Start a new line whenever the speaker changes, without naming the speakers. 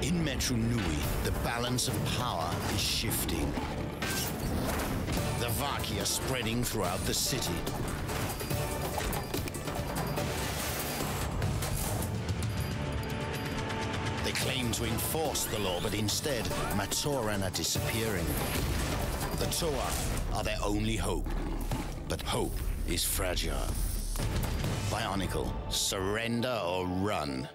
In Metru Nui, the balance of power is shifting. The Vahki are spreading throughout the city. They claim to enforce the law, but instead, Matoran are disappearing. The Toa are their only hope. But hope is fragile. Bionicle, surrender or run.